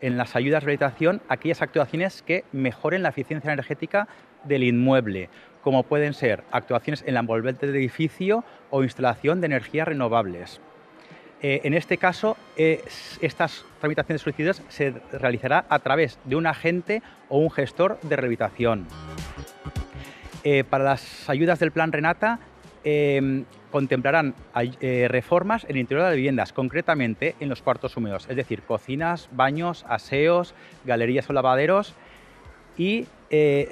en las ayudas de rehabilitación aquellas actuaciones que mejoren la eficiencia energética del inmueble, como pueden ser actuaciones en la envolvente del edificio o instalación de energías renovables. Eh, en este caso, estas tramitaciones solicitadas se realizará a través de un agente o un gestor de rehabilitación. Eh, para las ayudas del Plan Renata, em, contemplarán eh, reformas en el interior de las viviendas, concretamente en los cuartos húmedos, es decir, cocinas, baños, aseos, galerías o lavaderos y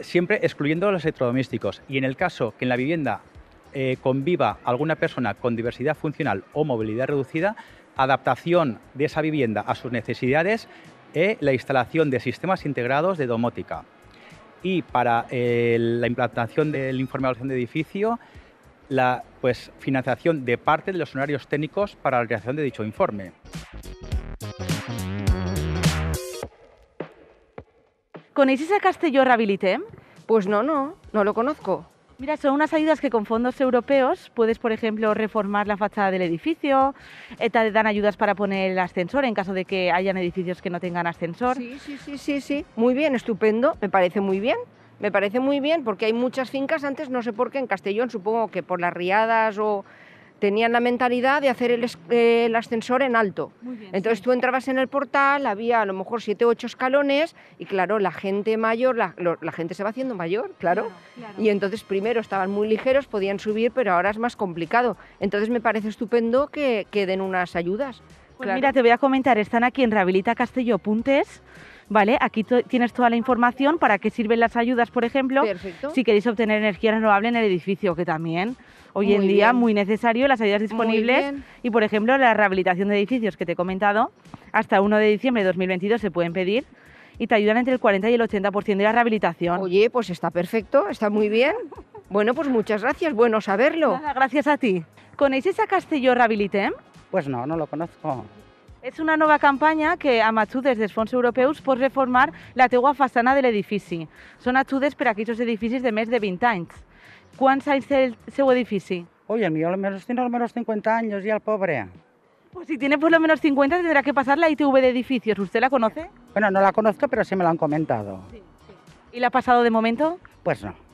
siempre excluyendo los electrodomésticos. Y en el caso que en la vivienda eh, conviva alguna persona con diversidad funcional o movilidad reducida, adaptación de esa vivienda a sus necesidades y la instalación de sistemas integrados de domótica. Y para eh, la implantación del informe de evaluación de edificio, la pues, financiación de parte de los honorarios técnicos para la realización de dicho informe. ¿Conéis a Castelló Rehabilitem? Pues no, no, no lo conozco. Mira, son unas ayudas que con fondos europeos puedes, por ejemplo, reformar la fachada del edificio, eh, te dan ayudas para poner el ascensor en caso de que hayan edificios que no tengan ascensor. Sí, sí, sí, sí, sí. Muy bien, estupendo, me parece muy bien. Me parece muy bien porque hay muchas fincas antes, no sé por qué, en Castellón, supongo que por las riadas o tenían la mentalidad de hacer el, ascensor en alto. Entonces tú entrabas en el portal, había a lo mejor siete o ocho escalones y claro, la gente mayor, la, gente se va haciendo mayor, claro. Y entonces primero estaban muy ligeros, podían subir, pero ahora es más complicado. Entonces me parece estupendo que, que den unas ayudas. Pues mira, te voy a comentar, están aquí en Rehabilita Castelló Puntes. ¿Vale? Aquí tienes toda la información para qué sirven las ayudas, por ejemplo, si queréis obtener energía renovable en el edificio, que también hoy en día muy necesario, las ayudas disponibles y, por ejemplo, la rehabilitación de edificios que te he comentado, hasta 1 de diciembre de 2022 se pueden pedir y te ayudan entre el 40 y el 80% de la rehabilitación. Oye, pues está perfecto, está muy bien. Bueno, pues muchas gracias, bueno saberlo. gracias a ti. ¿Conéis a Castelló Rehabilitem? Pues no, no lo conozco. És una nova campanya que amb ajudes dels fons europeus pots reformar la teua façana de l'edifici. Són ajudes per a aquells edificis de més de 20 anys. ¿Cuántos anys té el seu edifici? Oye, el mío al menos tiene al menos 50 años y el pobre. Pues si tiene por lo menos 50 tendrá que pasar la ITV de edificios. ¿Usted la conoce? Bueno, no la conozco, pero sí me lo han comentado. Sí, sí. ¿Y la ha pasado de momento? Pues no.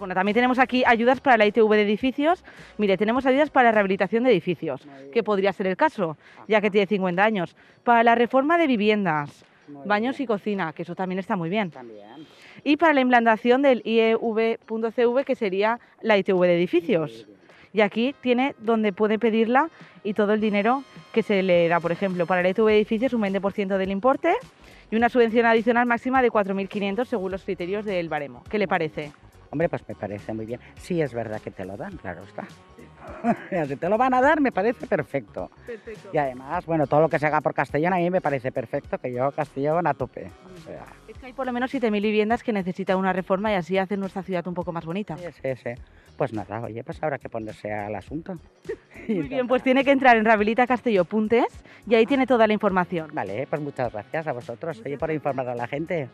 Bueno, también tenemos aquí ayudas para la ITV de edificios. Mire, tenemos ayudas para la rehabilitación de edificios, que podría ser el caso, ya que tiene 50 años. Para la reforma de viviendas, baños y cocina, que eso también está muy bien. Y para la implantación del IEV.cv, que sería la ITV de edificios. Y aquí tiene donde puede pedirla y todo el dinero que se le da, por ejemplo, para la ITV de edificios un 20% del importe y una subvención adicional máxima de 4.500 según los criterios del baremo. ¿Qué le parece? Hombre, pues me parece muy bien. Sí, es verdad que te lo dan, claro está. si te lo van a dar, me parece perfecto. perfecto. Y además, bueno, todo lo que se haga por Castellón a mí me parece perfecto, que yo Castellón a tope. Es que hay por lo menos 7.000 viviendas que necesitan una reforma y así hacen nuestra ciudad un poco más bonita. Sí, sí, sí. Pues nada, oye, pues habrá que ponerse al asunto. Muy bien, pues tiene que entrar en Rehabilita Castelló Puntes y ahí tiene toda la información. Vale, pues muchas gracias a vosotros, oye, por informar a la gente.